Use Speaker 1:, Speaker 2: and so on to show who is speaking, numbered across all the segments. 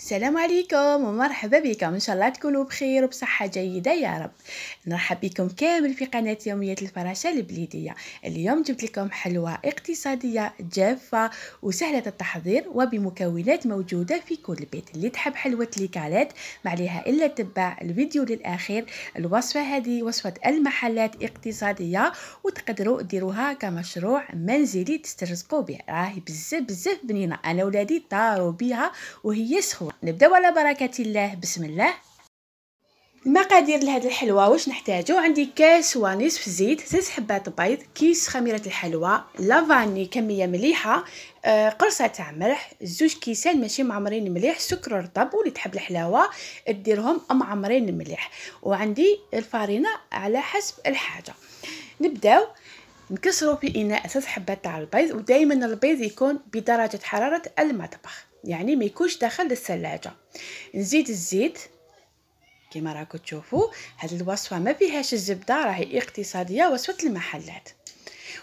Speaker 1: السلام عليكم ومرحبا بكم. إن شاء الله تكونوا بخير وبصحة جيدة يا رب. نرحب بكم كامل في قناة يومية الفراشة البليديه اليوم جبت لكم حلوى اقتصادية جافة وسهلة التحضير وبمكونات موجودة في كل بيت. اللي تحب حلوة ليكالات ما عليها إلا تتبع الفيديو للاخير الوصفة هذه وصفة المحلات اقتصادية وتقدروا ديروها كمشروع منزلي تسترزقوا به. راهي بزاف بزاف بنينة. أنا ولادي طاروا بها وهي سخونة. نبداو على بركة الله. بسم الله. المقادير لهذه الحلوى واش نحتاجو؟ عندي كاس ونصف زيت ثلاث حبات بيض كيس خميرة الحلوى لافاني كمية مليحة آه قرصة تاع ملح زوج كيسان ماشي معمرين مليح سكر رطب واللي تحب الحلاوة ديرهم معمرين مليح. وعندي الفارينة على حسب الحاجة. نبداو. نكسروا في إناء ثلاث حبات تاع البيض ودائما البيض يكون بدرجة حرارة المطبخ. يعني ما يكونش داخل للثلاجه نزيد الزيت كما راكم تشوفوا هذه الوصفة ما فيهاش الزبدة راهي اقتصادية وصفه المحلات.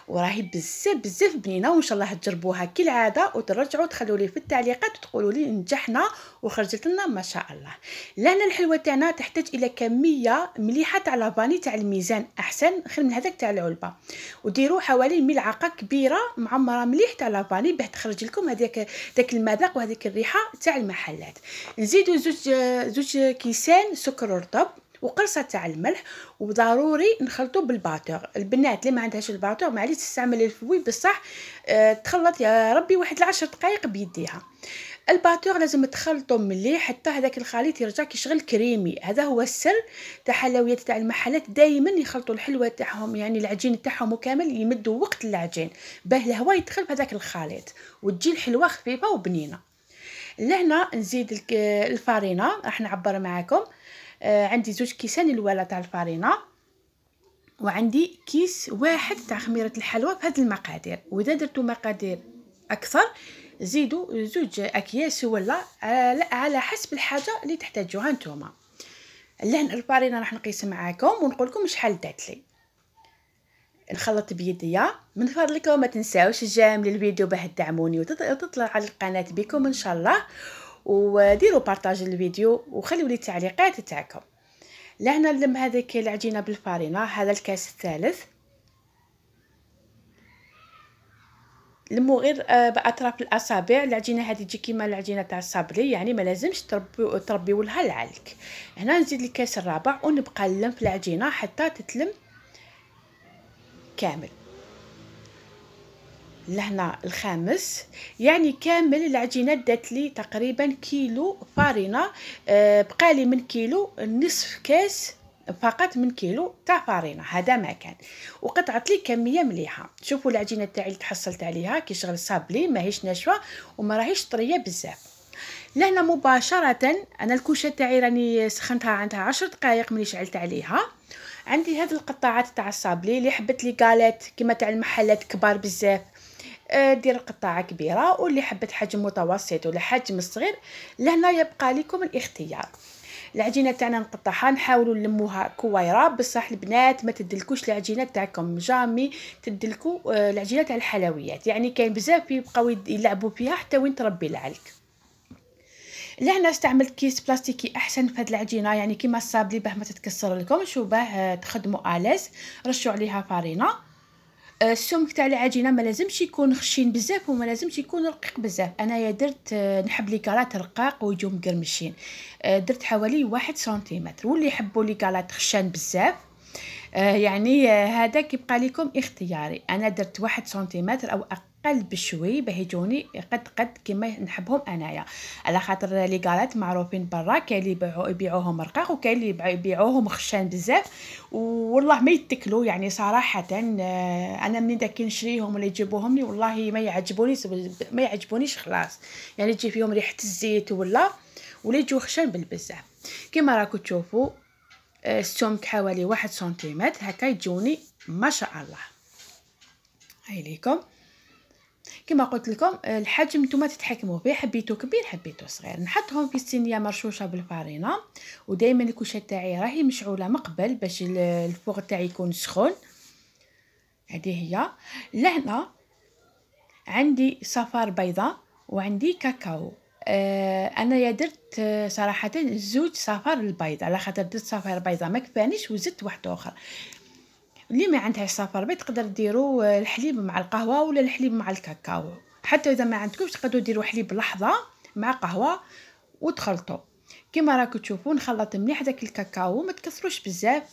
Speaker 1: وراهي بزاف بزاف بنينة وإن شاء الله تجربوها كالعادة وترجعوا تخلوا لي في التعليقات وتقولوا لي نجحنا وخرجت لنا ما شاء الله. لأن الحلوة تاعنا تحتاج إلى كمية مليحة تاع لافاني تاع الميزان أحسن خير من هذاك تاع العلبة. وديروا حوالي ملعقة كبيرة معمرة مليح تاع لافاني باه تخرج لكم هذاك داك المذاق وهذيك الريحة تاع المحلات. نزيدوا زوج زوج كيسان سكر رطب وقرصة تاع الملح وضروري نخلطو بال batteur. البنات اللي ما عندهاش ال batteur معليش تستعمل ال fouet بصح أه تخلط يا ربي واحد العشر دقائق بيديها. ال batteur لازم تخلطو مليح حتى هذاك الخليط يرجع كيشغل كريمي. هذا هو السر تاع حلويات تاع المحلات دائما يخلطوا الحلوه تاعهم يعني العجين تاعهم كامل يمدوا وقت العجين. باه الهواء يدخل في هذاك الخليط وتجي الحلوه خفيفة وبنينة. لهنا نزيد الفارينة. راح نعبر معاكم. عندي زوج كيسان الوالا تاع الفارينه وعندي كيس واحد تاع خميرة الحلوى بهذه المقادير. وإذا درتو مقادير أكثر زيدوا زوج أكياس ولا على حسب الحاجة اللي تحتاجوها نتوما. لهنا الفارينه راح نقيس معاكم ونقول لكم شحال دات لي. نخلط بيديا من فضلكم ما تنساوش الجام للفيديو باه تدعموني وتطلع على القناة بكم إن شاء الله. وديروا بارطاج الفيديو وخليوا لي التعليقات تاعكم. لهنا نلم هذيك العجينه بالفارينه هذا الكاس الثالث. لمو غير بأطراف الأصابع العجينه هذه تجي كيما العجينه تاع الصابلي يعني ما لازمش تربي تربيو لها العلك. هنا نزيد الكاس الرابع ونبقى نلم في العجينه حتى تتلم كامل. لهنا الخامس يعني كامل العجينات دات لي تقريبا كيلو فارينة أه بقالي من كيلو نصف كاس فقط من كيلو تاع فارينة هذا ما كان. وقطعت لي كمية مليحة. شوفوا العجينة تاعي اللي تحصلت عليها كيشغل صابلي ماهيش ناشفة وما راهيش طرية بزاف. لهنا مباشرة أنا الكوشة تاعي راني سخنتها عندها عشر دقائق ملي شعلت عليها. عندي هذه القطاعات تاع الصابلي اللي حبت les galettes كما تاع المحلات كبار بزاف. دير قطعة كبيرة واللي حبت حجم متوسط ولا حجم صغير لهنا يبقى لكم الاختيار. العجينة تاعنا نقطعها نحاولوا نلموها كويرة بصح البنات ما تدلكوش العجينة تاعكم. jamais تدلكو العجينة تاع الحلويات. يعني كاين بزاف يبقاو يلعبوا فيها حتى وين تربي العلك. لهنا استعملت كيس بلاستيكي أحسن في هذه العجينة. يعني كيما الصابلي باه ما تتكسر لكم شو باه تخدموا الاز رشوا عليها فارينة. السمك تاع العجينه ما لازمش يكون خشين بزاف وما لازمش يكون رقيق بزاف. أنايا درت نحب لي كالات رقاق ويجو مقرمشين. درت حوالي واحد سنتيمتر. واللي يحبوا لي كالات خشان بزاف يعني هذا كيبقى لكم اختياري. أنا درت واحد سنتيمتر أو أقل بشوي باه يجوني قد قد كما نحبهم أنايا. على خاطر لي كالات معروفين برا كاين اللي يبيعوهم رقاق وكاين اللي يبيعوهم خشان بزاف. والله ما يتكلوا يعني صراحة أنا من داك نشريهم ولا يجيبوهم لي والله ما يعجبوني ما يعجبونيش خلاص. يعني تجي فيهم ريحة الزيت ولا ولا يجوا خشان بالبزاف. كما راكم تشوفوا السمك حوالي واحد سنتيمتر. هكا يجوني ما شاء الله. هاي ليكم. كما قلت لكم الحجم نتوما تتحكموا فيه حبيتو كبير حبيتو صغير. نحطهم في صينيه مرشوشة بالفارينة. ودائما الكوشة تاعي راهي مشعولة مقبل باش الفوغ تاعي يكون سخون. هذه هي. لهنا عندي صفار بيضاء وعندي كاكاو. آه أنا يا درت آه، صراحة زوج صفار البيض على خاطر درت صفار بيضاء ما كفانيش وزدت واحد آخر. اللي ما عندها صفار بيض تقدر ديروا آه، الحليب مع القهوة ولا الحليب مع الكاكاو. حتى إذا ما عندكمش تقدروا ديروا حليب لحظه مع قهوة وتخلطوا كما راكم تشوفوا نخلط مليح داك الكاكاو ما تكثروش بزاف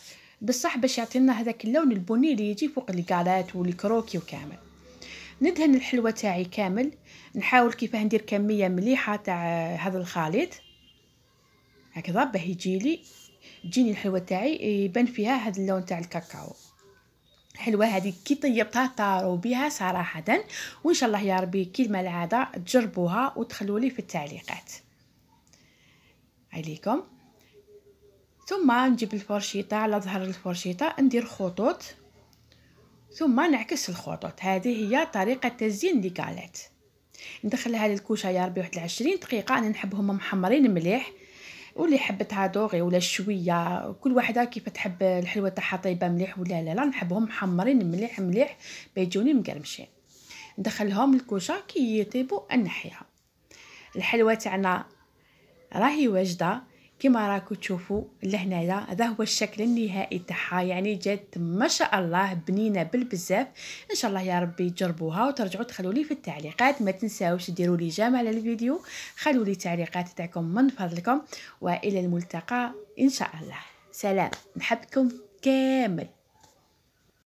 Speaker 1: بصح باش يعطينا هذاك اللون البني اللي يجي فوق الكالات والكروكي وكامل. ندهن الحلوة تاعي كامل. نحاول كيفاه ندير كمية مليحة تاع هذا الخليط. هكذا باه يجيلي تجيني الحلوة تاعي يبان فيها هذا اللون تاع الكاكاو. الحلوه هذه كي طيبتها طاروا بها صراحة. وإن شاء الله يا ربي كيما العادة تجربوها وتخلوا لي في التعليقات. عليكم. ثم نجيب الفرشيطة على ظهر الفرشيطة ندير خطوط. ثم نعكس الخطوط. هذه هي طريقة تزيين ليكالات ندخلها للكوشه يا ربي واحد العشرين دقيقة. أنا نحبهم محمرين مليح. واللي حبتها دوغي ولا شوية كل وحده كيف تحب الحلوة تاعها طيبه مليح ولا لا لا نحبهم محمرين مليح مليح بيجوني مقرمشين. ندخلهم الكوشة كي يطيبوا نحيها الحلوة تاعنا راهي واجدة. كما راكو تشوفوا لهنايا هذا هو الشكل النهائي تاعها. يعني جات ما شاء الله بنينة بالبزاف. إن شاء الله يا ربي تجربوها وترجعوا تخلوا لي في التعليقات. ما تنساوش ديروا لي جيم على الفيديو. خلوا لي التعليقات تاعكم من فضلكم. وإلى الملتقى إن شاء الله. سلام. نحبكم كامل.